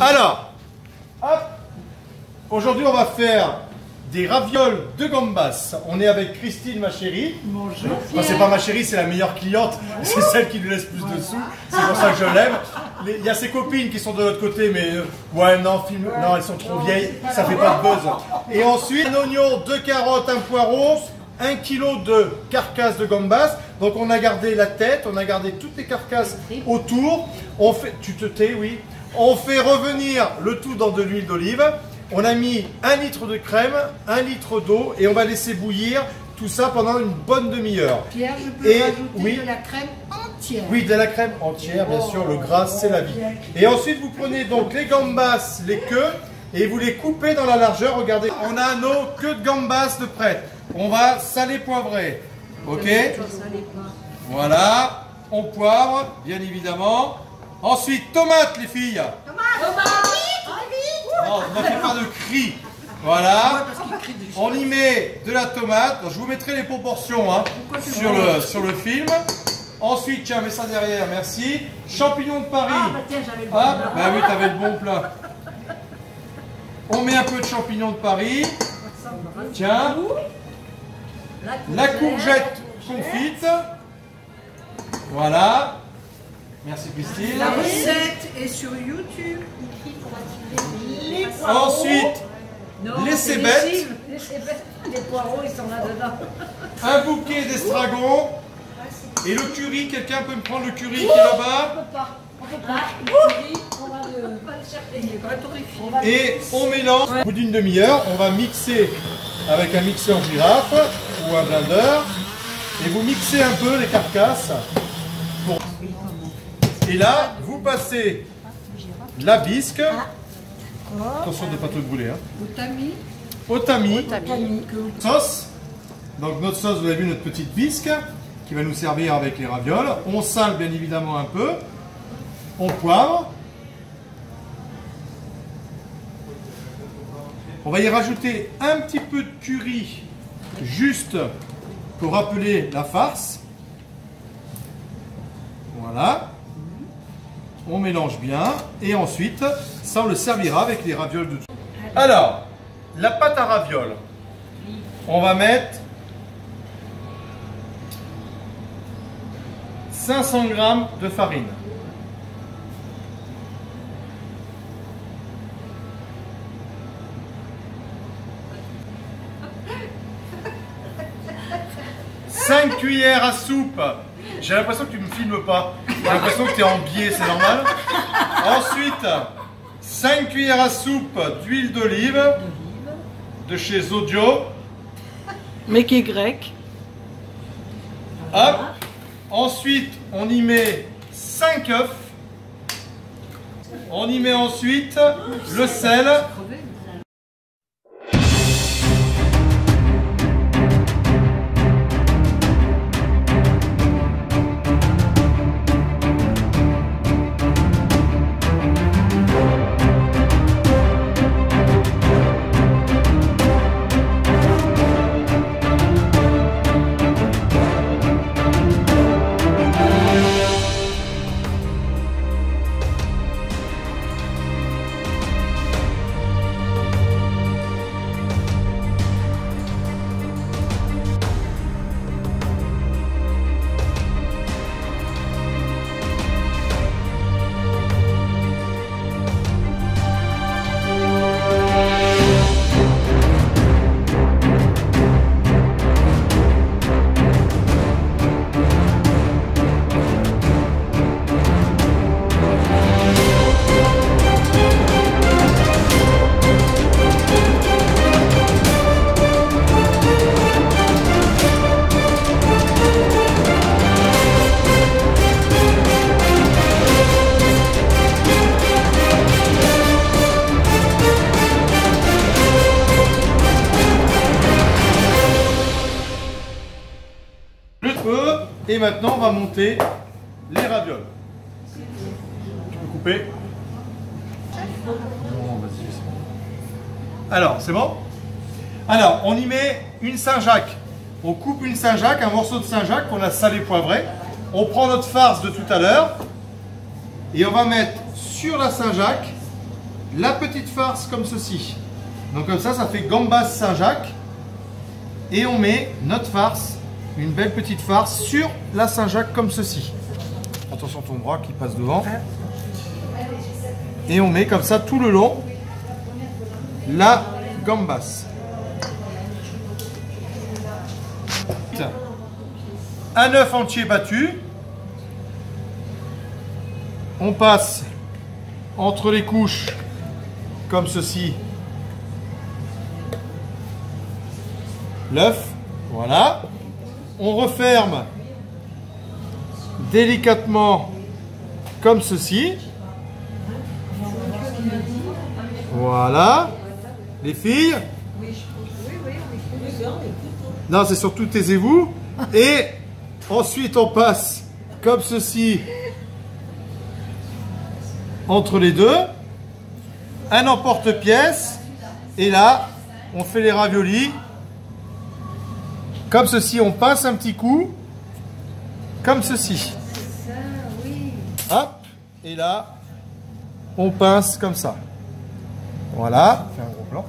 Alors, hop, aujourd'hui on va faire des ravioles de gambas. On est avec Christine, ma chérie. Bonjour. Enfin, c'est pas ma chérie, c'est la meilleure cliente. C'est celle qui nous laisse plus de sous. C'est pour ça que je l'aime. Il y a ses copines qui sont de l'autre côté, mais euh, ouais, non, film, non, elles sont trop vieilles. Ça fait pas de buzz. Et ensuite, un oignon, deux carottes, un poireau, un kilo de carcasse de gambas. Donc on a gardé la tête, on a gardé toutes les carcasses autour. On fait, tu te tais, oui. On fait revenir le tout dans de l'huile d'olive. On a mis un litre de crème, un litre d'eau et on va laisser bouillir tout ça pendant une bonne demi-heure. Pierre, je peux Et- rajouter oui. de la crème entière. Oui, de la crème entière, bien sûr, le gras, c'est la vie. Et ensuite, vous prenez donc les gambas, les queues, et vous les coupez dans la largeur. Regardez, on a nos queues de gambas de prête. On va saler poivrer. Ok Voilà. On poivre, bien évidemment. Ensuite, tomates, les filles. Non, ne faites pas de cris. Voilà. On y met de la tomate. Je vous mettrai les proportions hein, sur, le, sur le film. Ensuite, tiens, mets ça derrière, merci. Champignons de Paris. Ah, bah tiens, j'avais le bon Ah, plat. bah oui, t'avais le bon plat. On met un peu de champignons de Paris. Tiens, la courgette confite. Voilà. Merci Christine. La recette est sur YouTube. Ensuite, Non, Les cébettes. Les cébettes, les poireaux, ils sont là-dedans. un bouquet d'estragon. Et le curry, quelqu'un peut me prendre le curry qui est là-bas On va le chercher. Il est grattorifié. Et on mélange. Au bout d'une demi-heure, on va mixer avec un mixeur girafe ou un blender. Et vous mixez un peu les carcasses. Et là, vous passez la bisque. Attention de ne pas te brûler. Hein. Au tamis. Au Sauce. Donc notre sauce, vous avez vu notre petite bisque qui va nous servir avec les ravioles. On sale bien évidemment un peu. On poivre. On va y rajouter un petit peu de curry juste pour rappeler la farce. Voilà. On mélange bien et ensuite ça on le servira avec les ravioles de Alors, la pâte à ravioles. On va mettre 500 g de farine. Cinq cuillères à soupe. J'ai l'impression que tu me filmes pas. J'ai l'impression que tu es en biais, c'est normal. Ensuite, 5 cuillères à soupe d'huile d'olive de chez Zodio. Mais qui est grec. Hop. Ensuite, on y met 5 œufs. On y met ensuite le sel. Et maintenant, on va monter les ravioles. Tu peux couper Non, vas-y, c'est bon. Alors, c'est bon? Alors, on y met une Saint-Jacques. On coupe une Saint-Jacques, un morceau de Saint-Jacques qu'on a salé poivré. On prend notre farce de tout à l'heure et on va mettre sur la Saint-Jacques la petite farce comme ceci. Donc comme ça, ça fait gambas Saint-Jacques. Et on met notre farce, une belle petite farce sur la Saint-Jacques comme ceci. Attention ton bras qui passe devant. Et on met comme ça tout le long la gambas. Un œuf entier battu. On passe entre les couches comme ceci. L'œuf, voilà. On referme délicatement comme ceci. Voilà. Les filles. Non, c'est surtout taisez-vous. Et ensuite, on passe comme ceci entre les deux. Un emporte-pièce. Et là, on fait les raviolis. Comme ceci, on passe un petit coup. Comme ceci. Hop. Et là, on pince comme ça. Voilà. Un gros plan.